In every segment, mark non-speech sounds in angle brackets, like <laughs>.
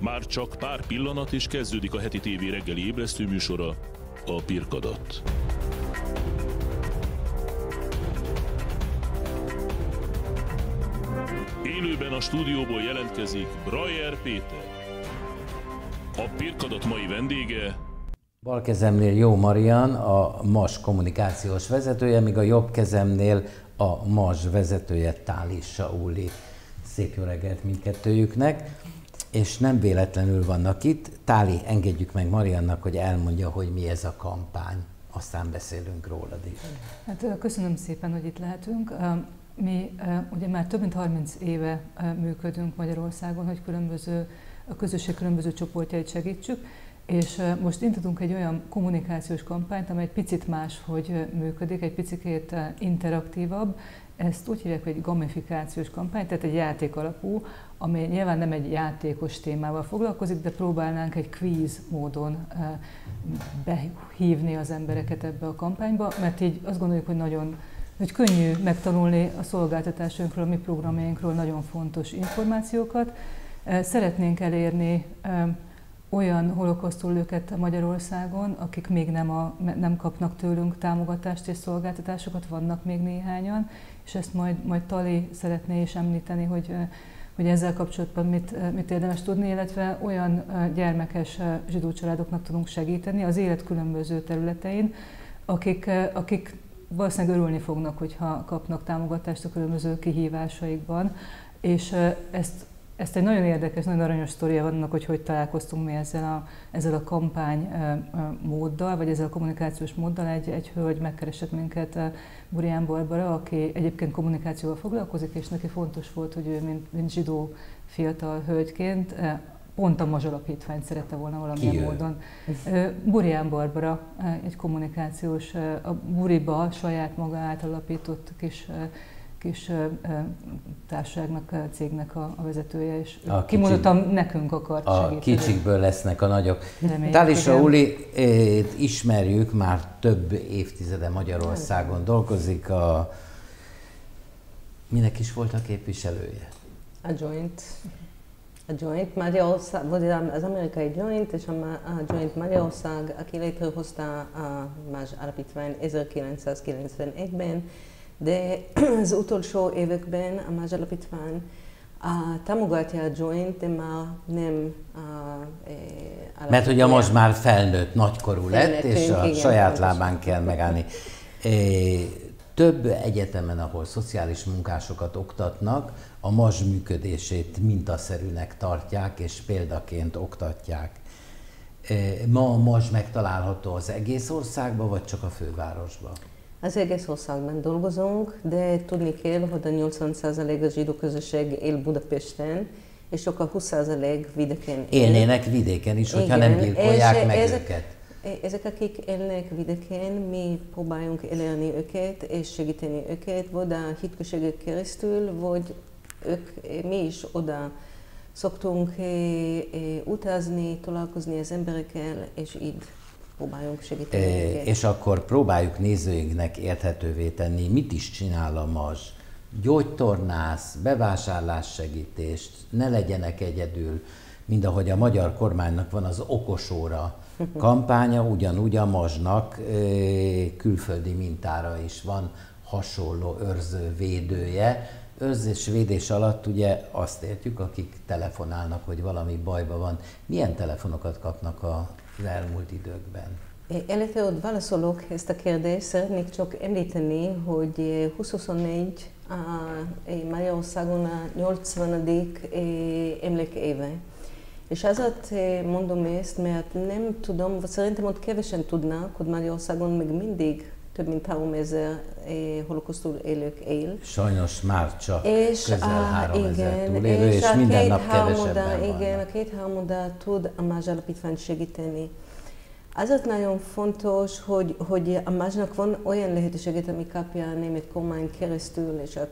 Már csak pár pillanat és kezdődik a heti tévé reggeli ébresztő műsora, a Pirkadat. Élőben a stúdióból jelentkezik Brajer Péter. A Pirkadat mai vendége Bal kezemnél Jó Marian, a MAS kommunikációs vezetője, míg a jobb kezemnél a MAS vezetője Táli Sauli. Szép jó reggelt mindkettőjüknek, és nem véletlenül vannak itt. Táli, engedjük meg Mariannak, hogy elmondja, hogy mi ez a kampány, aztán beszélünk rólad is. Hát köszönöm szépen, hogy itt lehetünk. Mi ugye már több mint 30 éve működünk Magyarországon, hogy különböző, a közösség különböző csoportjait segítsük, és most indítunk egy olyan kommunikációs kampányt, amely egy picit máshogy működik, egy picit interaktívabb. Ezt úgy hívják, hogy egy gamifikációs kampány, tehát egy játék alapú, ami nyilván nem egy játékos témával foglalkozik, de próbálnánk egy quiz módon behívni az embereket ebbe a kampányba, mert így azt gondoljuk, hogy nagyon hogy könnyű megtanulni a szolgáltatásainkról, a mi programjainkról nagyon fontos információkat. Szeretnénk elérni olyan holokosztúlőket Magyarországon, akik még nem, a, nem kapnak tőlünk támogatást és szolgáltatásokat, vannak még néhányan, és ezt majd, majd Tali szeretné is említeni, hogy, hogy ezzel kapcsolatban mit, mit érdemes tudni, illetve olyan gyermekes zsidó családoknak tudunk segíteni az élet különböző területein, akik, akik valószínűleg örülni fognak, hogyha kapnak támogatást a különböző kihívásaikban, és ezt ezt egy nagyon érdekes, nagyon aranyos sztoria van annak, hogy hogy találkoztunk mi ezzel a, ezzel a kampány móddal, vagy ezzel a kommunikációs móddal. Egy, egy hölgy megkeresett minket, Burián Barbara, aki egyébként kommunikációval foglalkozik, és neki fontos volt, hogy ő, mint, mint zsidó fiatal hölgyként, pont a Mazs Alapítványt szerette volna valamilyen Ki módon. Burián Barbara, egy kommunikációs, a Buriba saját maga által alapított kis kis társaságnak, cégnek a, a vezetője, és a kimondottam, nekünk akart A segíteni. kicsikből lesznek a nagyok. Talisa Uli, ismerjük, már több évtizede Magyarországon dolgozik, a, minek is volt a képviselője? A Joint. A Joint Magyarország, vagy az amerikai Joint és a, a Joint Magyarország, aki létrehozta a más alapítvány 1991-ben, de <clears throat> az utolsó években a Más Alapítvány támogatja a Joint, de már nem a, Mert ugye most már felnőtt, nagykorú lett, és a igen, saját lábán kell megállni. Több egyetemen, ahol szociális munkásokat oktatnak, a MAS működését mintaszerűnek tartják, és példaként oktatják. Ma a MAS megtalálható az egész országban, vagy csak a fővárosban? Az egész országban dolgozunk, de tudni kell, hogy a 80% a zsidó közösség él Budapesten, és csak a 20% vidéken él. Élnének vidéken is, hogyha Igen. nem gyilkolják meg ezek, őket. Ezek, akik élnek vidéken, mi próbáljunk elérni őket és segíteni őket, vagy a hitközségek keresztül, vagy ők, mi is oda szoktunk eh, utazni, találkozni az emberekkel, és így próbáljunk segíteni. E, és akkor próbáljuk nézőinknek érthetővé tenni, mit is csinál a MAS. Gyógytornász, bevásárlássegítést, ne legyenek egyedül, mind ahogy a magyar kormánynak van az okosóra <laughs> kampánya, ugyanúgy a mazsnak e, külföldi mintára is van hasonló őrző védője. Őrzés védés alatt ugye azt értjük, akik telefonálnak, hogy valami bajba van. Milyen telefonokat kapnak a az elmúlt időkben? Előtte ott válaszolok ezt a kérdést, szeretnék csak említeni, hogy 2024 Magyarországon a 80. emlékéve. És azért mondom ezt, mert nem tudom, szerintem ott kevesen tudnak, hogy Magyarországon még mindig több mint 3000 holokosztul élők él. Sajnos már csak és közel 3000 túlélő, és, és minden nap kevesebben Igen, a két harmoda tud a más alapítványt segíteni. Azért nagyon fontos, hogy, hogy a másnak van olyan lehetőséget, ami kapja a német kormány keresztül, és a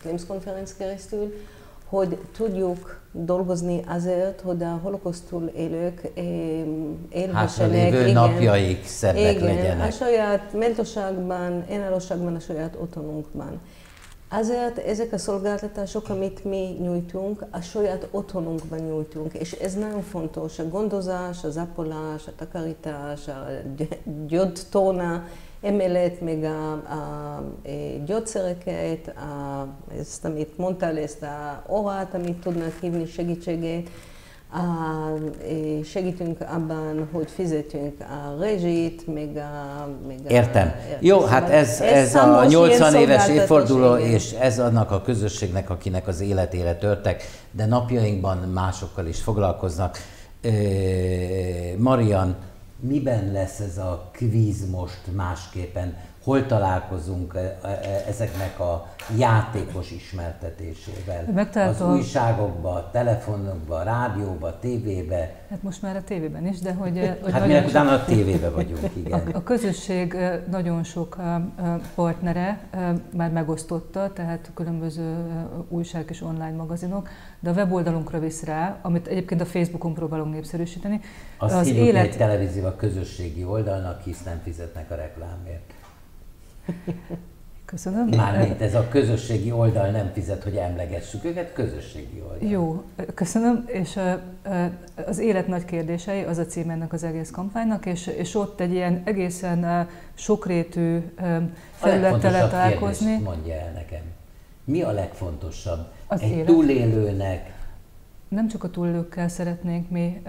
Claims Conference keresztül, hogy tudjuk dolgozni azért, hogy a holokosztul élők élhessenek. igen, napjaik szebbek igen, legyenek. a saját méltóságban, önállóságban, a saját otthonunkban. Azért ezek a szolgáltatások, amit mi nyújtunk, a saját otthonunkban nyújtunk, és ez nagyon fontos. A gondozás, az ápolás, a takarítás, a gyógytorna, emellett még a, a, gyógyszereket, a, ezt, amit mondtál, ezt a orrát, amit tudnak hívni segítségét, segítünk abban, hogy fizetünk a rezsit, még a... Még Értem. A, Jó, hát ez, ez, ez a 80 éves évforduló, és ez annak a közösségnek, akinek az életére törtek, de napjainkban másokkal is foglalkoznak. Marian, miben lesz ez a kvíz most másképpen? Hol találkozunk e, e, e, ezeknek a játékos ismertetésével? Az újságokba, telefonokba, rádióba, tévébe? Hát most már a tévében is, de hogy... hogy hát mi utána a tévébe vagyunk, <laughs> igen. A, a közösség nagyon sok partnere már megosztotta, tehát különböző újság és online magazinok, de a weboldalunkra visz rá, amit egyébként a Facebookon próbálunk népszerűsíteni. Azt az élet... egy televízió a közösségi oldalnak, hisz nem fizetnek a reklámért. <laughs> Köszönöm. Mármint ez a közösségi oldal nem fizet, hogy emlegessük őket, közösségi oldal. Jó, köszönöm, és az élet nagy kérdései, az a cím ennek az egész kampánynak, és, és ott egy ilyen egészen sokrétű felülettel találkozni. mondja el nekem. Mi a legfontosabb? Az egy élet. túlélőnek, nem csak a túllőkkel szeretnénk mi,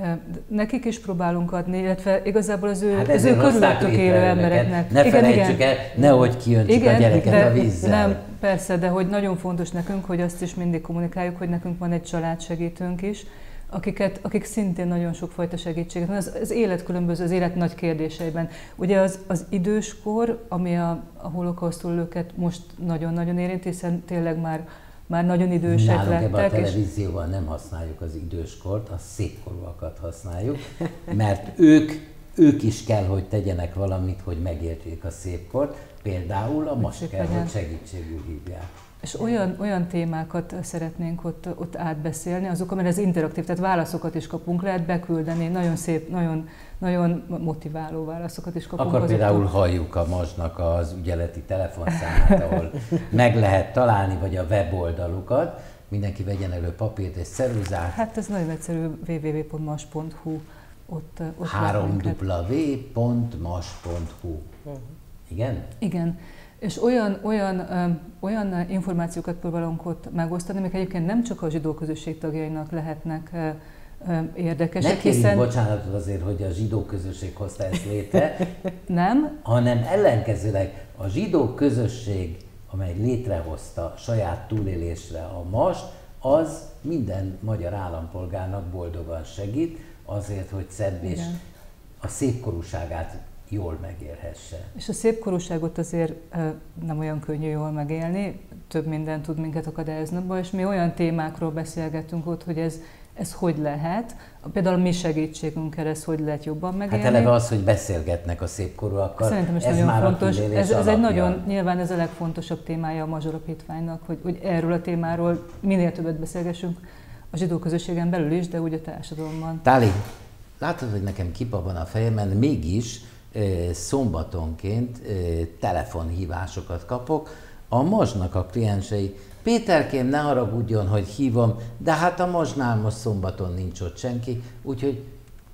nekik is próbálunk adni, illetve igazából az ő, hát az ő körülöttük élő embereknek. Ne igen, felejtsük igen. el, nehogy kijöntsük igen, a gyereket de, a vízzel. Nem, persze, de hogy nagyon fontos nekünk, hogy azt is mindig kommunikáljuk, hogy nekünk van egy családsegítőnk is, akiket, akik szintén nagyon sokfajta segítséget. Az, az élet különböző, az élet nagy kérdéseiben. Ugye az, az időskor, ami a, a holokausztulőket most nagyon-nagyon érinti, hiszen tényleg már már nagyon idősek Nálunk lettek. Ebben a televízióban és... nem használjuk az időskort, a szépkorúakat használjuk, mert ők, ők is kell, hogy tegyenek valamit, hogy megértjék a szépkort. Például a most kell, hogy segítségül hívják. És olyan, olyan témákat szeretnénk ott, ott átbeszélni, azok, amire az interaktív, tehát válaszokat is kapunk, lehet beküldeni, nagyon szép, nagyon, nagyon motiváló válaszokat is kapunk. Akkor például halljuk a Mazsnak az ügyeleti telefonszámát, ahol meg lehet találni, vagy a weboldalukat, mindenki vegyen elő papírt és ceruzát. Hát ez nagyon egyszerű, www.mas.hu. Ott, ott 3w.mas.hu. Igen? Igen. És olyan, olyan, olyan információkat próbálunk ott megosztani, amik egyébként nem csak a zsidó közösség tagjainak lehetnek érdekesek, ne hiszen... bocsánatot azért, hogy a zsidó közösség hozta ezt létre. <laughs> nem. Hanem ellenkezőleg a zsidó közösség, amely létrehozta saját túlélésre a mast, az minden magyar állampolgárnak boldogan segít, azért, hogy szebb és a szépkorúságát jól megélhesse. És a szépkorúságot azért nem olyan könnyű jól megélni, több minden tud minket akadályozni és mi olyan témákról beszélgetünk ott, hogy ez, ez hogy lehet, például a mi segítségünkkel ez hogy lehet jobban megélni. Hát eleve az, hogy beszélgetnek a szépkorúakkal, Szerintem ez, ez nagyon már fontos. Ez, ez egy nagyon, nyilván ez a legfontosabb témája a Mazsorapítványnak, hogy, hogy erről a témáról minél többet beszélgessünk a zsidó közösségen belül is, de úgy a társadalomban. Táli, látod, hogy nekem kipa van a fejemben, mégis szombatonként telefonhívásokat kapok. A Mazsnak a kliensei, Péterkém, ne haragudjon, hogy hívom, de hát a Mazsnál most szombaton nincs ott senki, úgyhogy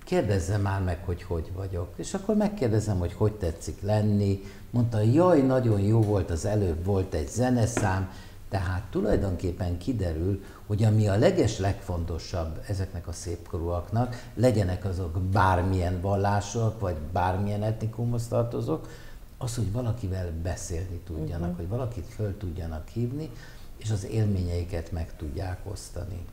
kérdezze már meg, hogy hogy vagyok. És akkor megkérdezem, hogy hogy tetszik lenni. Mondta, jaj, nagyon jó volt, az előbb volt egy zeneszám, tehát tulajdonképpen kiderül, hogy ami a leges legfontosabb ezeknek a szépkorúaknak, legyenek azok bármilyen vallások, vagy bármilyen etnikumhoz tartozók, az, hogy valakivel beszélni tudjanak, uh-huh. hogy valakit föl tudjanak hívni, és az élményeiket meg tudják osztani.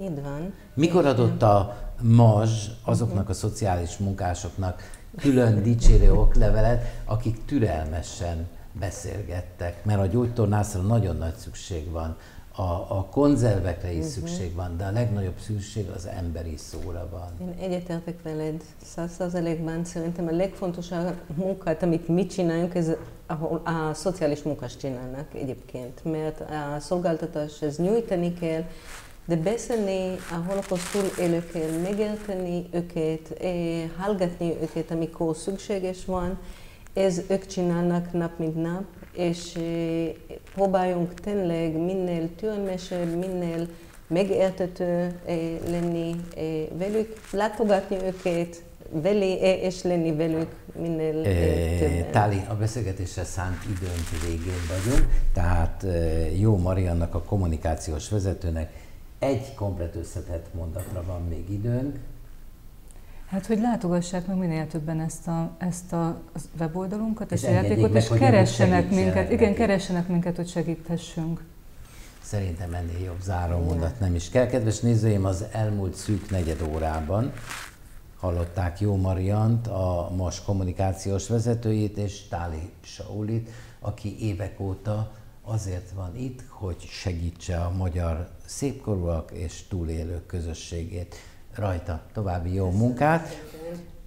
Így van. Mikor adott a MAZS azoknak a szociális munkásoknak külön dicsérő oklevelet, akik türelmesen beszélgettek, mert a gyógytornászra nagyon nagy szükség van, a, a konzervekre is uh-huh. szükség van, de a legnagyobb szükség az emberi szóra van. Én egyetértek veled száz százalékban. Szerintem a legfontosabb munkát, amit mi csinálunk, ez ahol a szociális munkás csinálnak egyébként, mert a szolgáltatás ez nyújtani kell, de beszélni a holokosztul élőkkel, megérteni őket, eh, hallgatni őket, amikor szükséges van, ez ők csinálnak nap mint nap, és próbáljunk tényleg minél türelmesebb, minél megértető lenni velük, látogatni őket, velé és lenni velük minél többen. Táli, a beszélgetésre szánt időnk végén vagyunk, tehát jó Mariannak, a kommunikációs vezetőnek egy komplet összetett mondatra van még időnk. Hát, hogy látogassák meg minél többen ezt a, ezt a weboldalunkat, ezt a játékot, és keressenek minket, igen, keressenek minket, hogy segíthessünk. Szerintem ennél jobb záró mondat nem is kell. Kedves nézőim, az elmúlt szűk negyed órában hallották Jó Mariant, a MAS kommunikációs vezetőjét, és Táli Saulit, aki évek óta azért van itt, hogy segítse a magyar szépkorúak és túlélők közösségét. Rajta további jó munkát!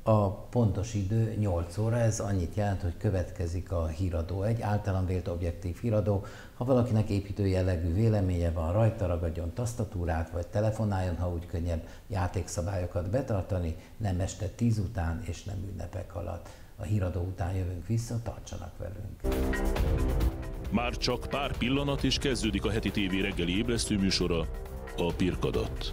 A pontos idő 8 óra, ez annyit jelent, hogy következik a híradó, egy általán vélt objektív híradó. Ha valakinek építő jellegű véleménye van, rajta ragadjon tasztatúrát, vagy telefonáljon, ha úgy könnyebb játékszabályokat betartani, nem este 10 után és nem ünnepek alatt. A híradó után jövünk vissza, tartsanak velünk! Már csak pár pillanat és kezdődik a heti tévé reggeli ébresztő műsora, a Pirkadat.